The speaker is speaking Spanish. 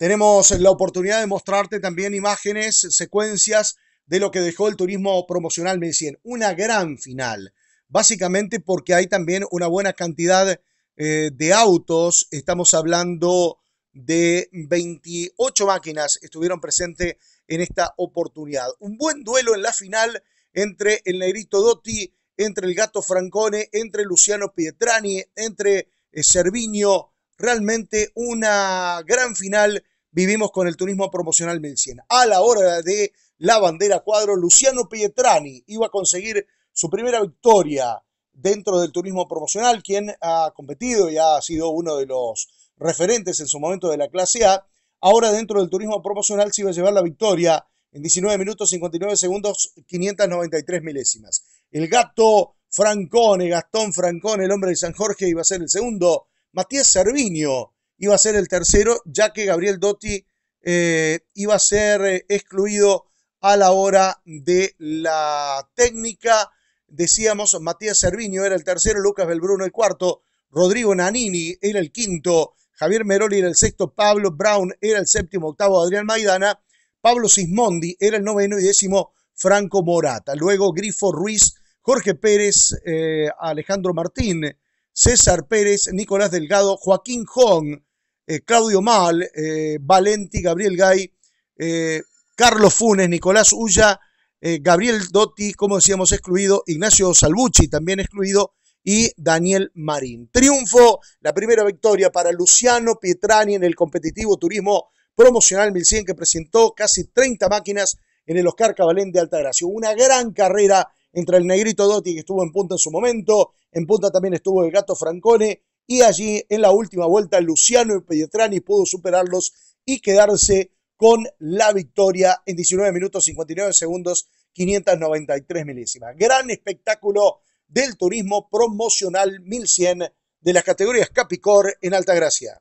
tenemos la oportunidad de mostrarte también imágenes, secuencias de lo que dejó el turismo promocional 1100. Una gran final, básicamente porque hay también una buena cantidad eh, de autos. Estamos hablando de 28 máquinas estuvieron presentes en esta oportunidad. Un buen duelo en la final entre el Negrito Dotti, entre el Gato Francone, entre Luciano Pietrani, entre eh, Realmente una gran final vivimos con el turismo promocional 1100. A la hora de la bandera cuadro, Luciano Pietrani iba a conseguir su primera victoria dentro del turismo promocional, quien ha competido y ha sido uno de los referentes en su momento de la clase A. Ahora dentro del turismo promocional se iba a llevar la victoria en 19 minutos 59 segundos 593 milésimas. El gato Francone, Gastón Francone, el hombre de San Jorge, iba a ser el segundo. Matías Cerviño iba a ser el tercero, ya que Gabriel Dotti eh, iba a ser eh, excluido a la hora de la técnica. Decíamos, Matías Cerviño era el tercero, Lucas Belbruno el cuarto, Rodrigo Nanini era el quinto, Javier Meroli era el sexto, Pablo Brown era el séptimo, octavo, Adrián Maidana, Pablo Sismondi era el noveno y décimo, Franco Morata. Luego Grifo Ruiz, Jorge Pérez, eh, Alejandro Martín, César Pérez, Nicolás Delgado, Joaquín Hong, eh, Claudio Mal, eh, Valenti, Gabriel Gay, Carlos Funes, Nicolás Ulla, Gabriel Dotti, como decíamos, excluido, Ignacio Salvucci, también excluido, y Daniel Marín. Triunfo, la primera victoria para Luciano Pietrani en el competitivo turismo promocional 1100 que presentó casi 30 máquinas en el Oscar Cabalén de Altagracia. Una gran carrera entre el Negrito Dotti que estuvo en punta en su momento, en punta también estuvo el Gato Francone y allí en la última vuelta Luciano Pietrani pudo superarlos y quedarse con la victoria en 19 minutos 59 segundos 593 milésimas. Gran espectáculo del turismo promocional 1100 de las categorías Capicor en Altagracia.